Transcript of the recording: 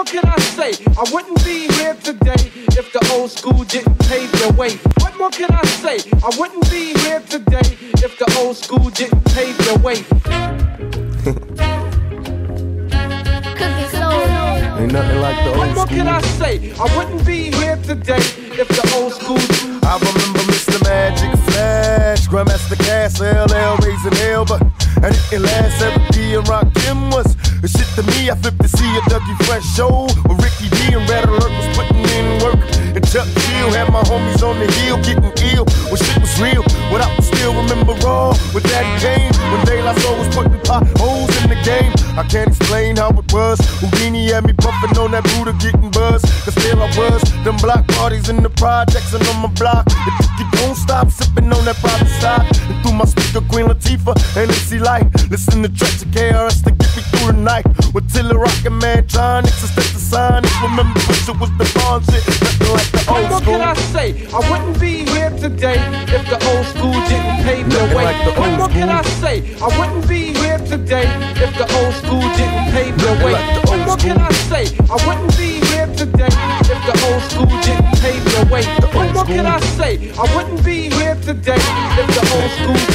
more can I say? I wouldn't be here today if the old school didn't pave the way. What more can I say? I wouldn't be here today if the old school didn't pave the way. Ain't nothing like the old What more can I say? I wouldn't be here today if the old school. I remember Mr. Magic Flash, Grandmaster Caz, LL raising hell, but and it can last Eric B and Rakim was the shit to me. I flipped to see a Dougie Fresh show where Ricky D and Red Alert was putting in work. And Chuck Chill had my homies on the hill getting ill when shit was real. What I still remember raw with Daddy Kane when De La Soul was putting potholes in the game. I can't explain how it was. Whodini had me bumping on that Buddha getting buzz. Cause still I was. Them block parties in the projects and on my block. If you don't stop sipping on that private stock. And through my speaker, Queen Latifah and MC Lyte. Listen to tracks of KRS to get me through the night. With Tiller Rockin' man Mantronix and Stetsasonic. Remember, push it was the bomb shit. Nothing like the What old school. can I say? I wouldn't be here today if the old school didn't pave the way. like the oh, what old more can I say? I wouldn't be here today if the old school didn't pave the way. like the what old more can I say? I wouldn't be here today if the old school didn't pave the way. what old more can. I say? I wouldn't be here today if the old school